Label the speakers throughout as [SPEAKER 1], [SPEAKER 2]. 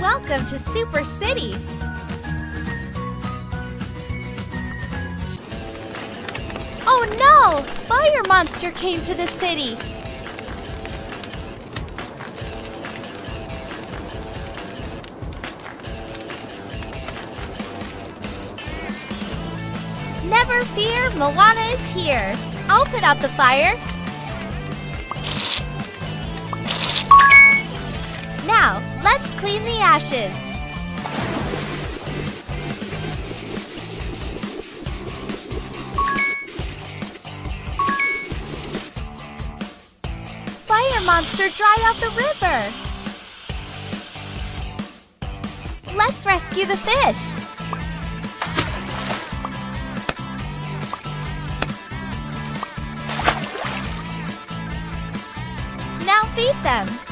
[SPEAKER 1] Welcome to Super City! Oh no! Fire Monster came to the city! Never fear, Moana is here! I'll put out the fire! Now, let's clean the ashes! Fire monster, dry out the river! Let's rescue the fish! Now feed them!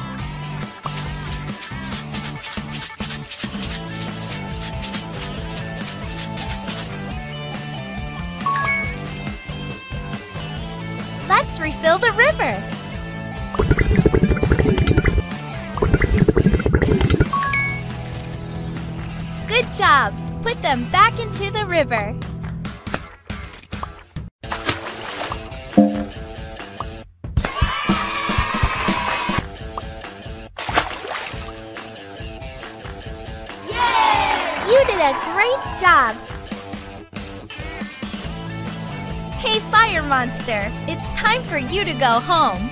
[SPEAKER 1] The river! Good job! Put them back into the river. Hey, Fire Monster! It's time for you to go home.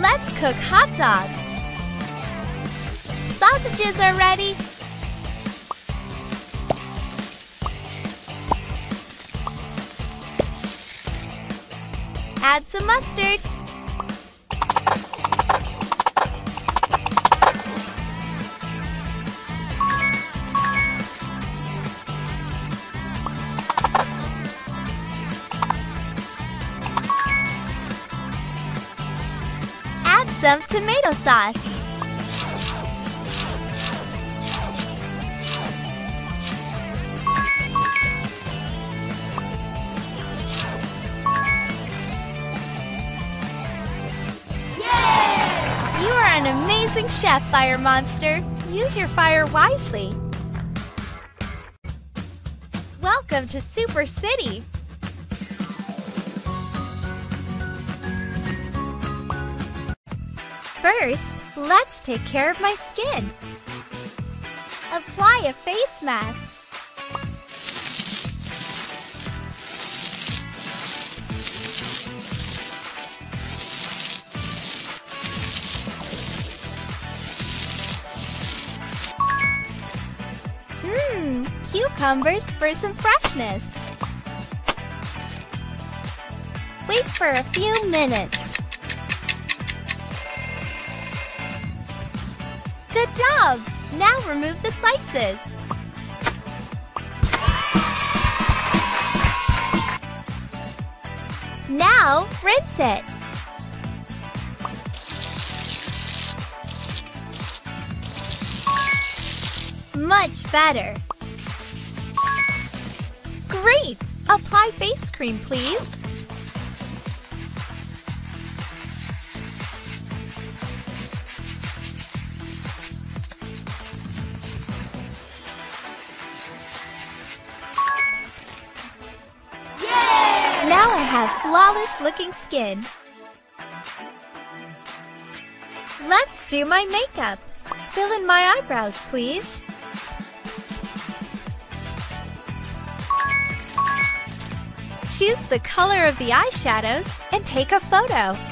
[SPEAKER 1] Let's cook hot dogs. Sausages are ready. Add some mustard. Some tomato sauce. You are an amazing chef, Fire Monster. Use your fire wisely. Welcome to Super City. First, let's take care of my skin. Apply a face mask. Mmm, cucumbers for some freshness. Wait for a few minutes. Good job! Now remove the slices. Now rinse it. Much better. Great! Apply face cream, please. Flawless looking skin. Let's do my makeup. Fill in my eyebrows, please. Choose the color of the eyeshadows and take a photo.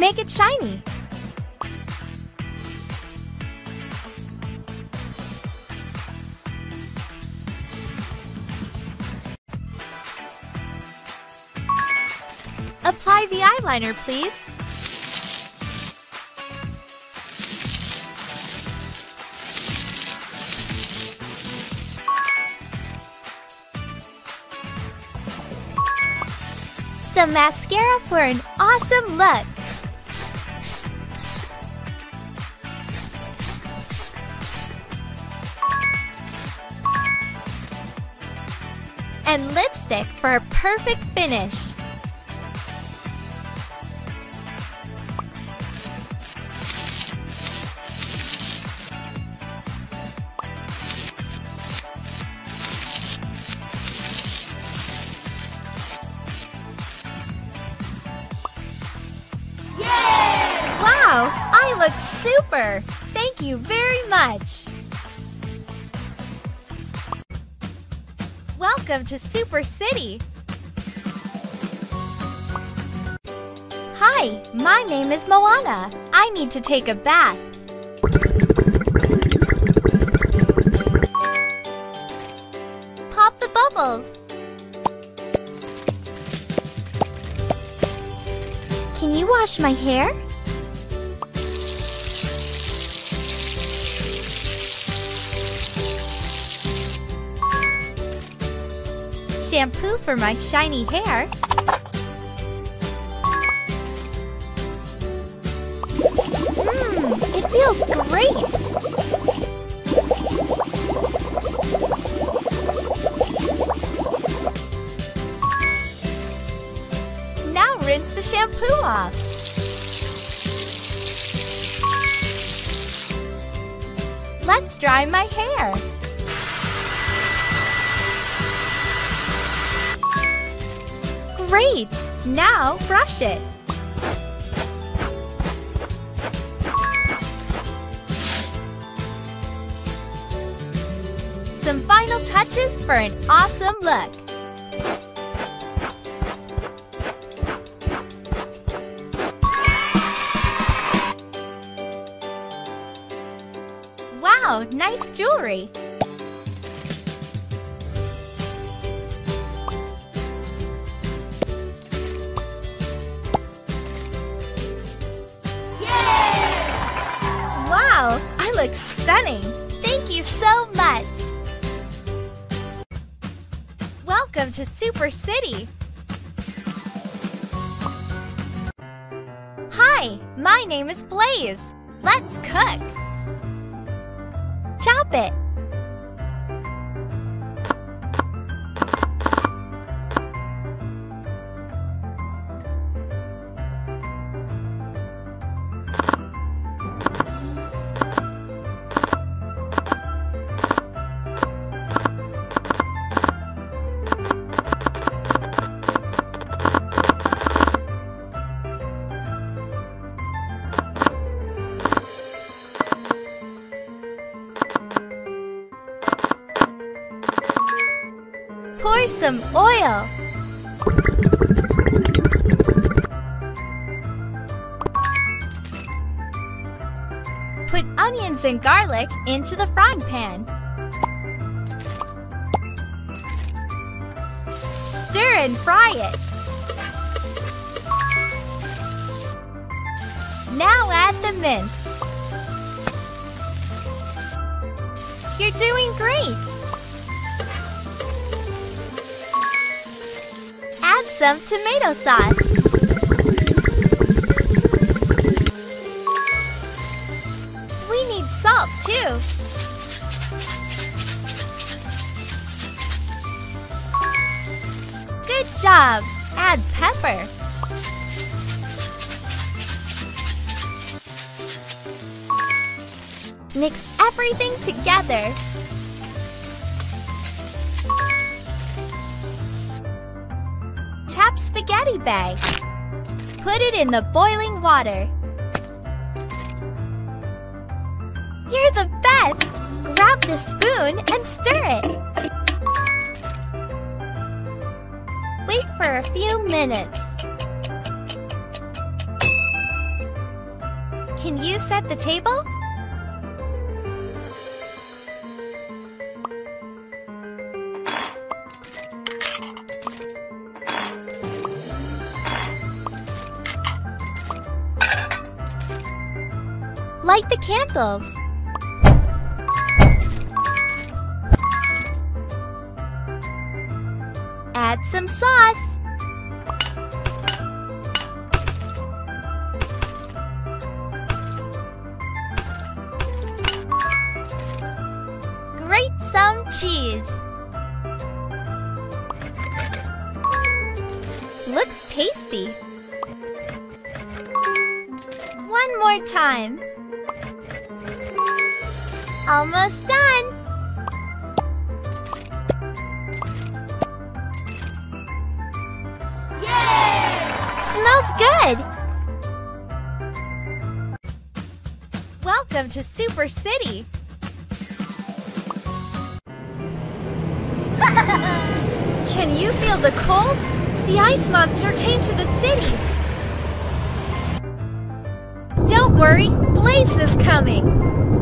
[SPEAKER 1] Make it shiny. Apply the eyeliner, please. Some mascara for an awesome look. And lipstick for a perfect finish. Yay! Wow, I look super! Thank you very much! Welcome to Super City! Hi, my name is Moana. I need to take a bath. Pop the bubbles. Can you wash my hair? Shampoo for my shiny hair. Mmm, it feels great. Now rinse the shampoo off. Let's dry my hair. Great! Now brush it. Some final touches for an awesome look. Wow, nice jewelry! Look stunning! Thank you so much! Welcome to Super City! Hi, my name is Blaze. Let's cook! Chop it! Some oil. Put onions and garlic into the frying pan. Stir and fry it. Now add the mince. You're doing great! Some tomato sauce. We need salt too. Good job! Add pepper. Mix everything together. Spaghetti bag. Put it in the boiling water. You're the best! Grab the spoon and stir it. Wait for a few minutes. Can you set the table? Light the candles. Add some sauce. Grate some cheese. Looks tasty. One more time. Almost done. Yay! Smells good. Welcome to Super City. Can you feel the cold? The ice monster came to the city. Don't worry, Blaze is coming.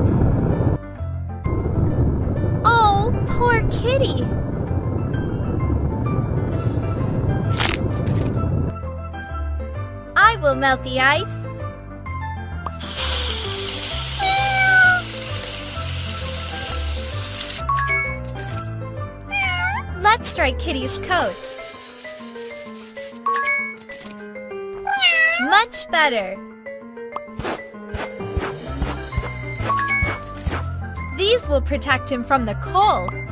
[SPEAKER 1] Kitty. I will melt the ice. Let's dry Kitty's coat. Much better. These will protect him from the cold.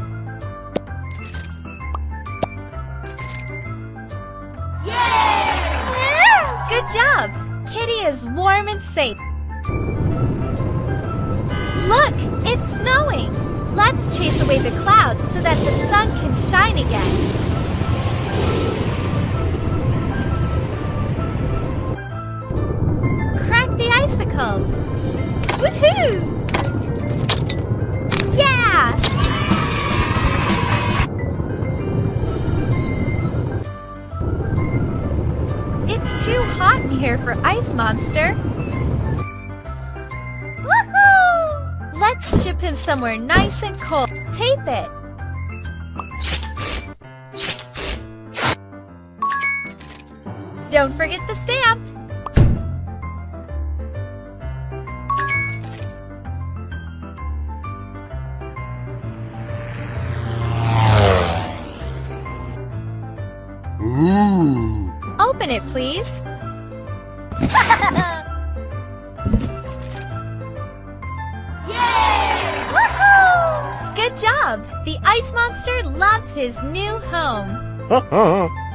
[SPEAKER 1] Is warm and safe. Look, it's snowing. Let's chase away the clouds so that the sun can shine again. Crack the icicles. Woohoo! Yeah! It's too hot in here for Ice Monster. Woohoo! Let's ship him somewhere nice and cold. Tape it. Don't forget the stamp.
[SPEAKER 2] Ooh.
[SPEAKER 1] Open it, please. Yay! Woohoo! Good job! The ice monster loves his new home.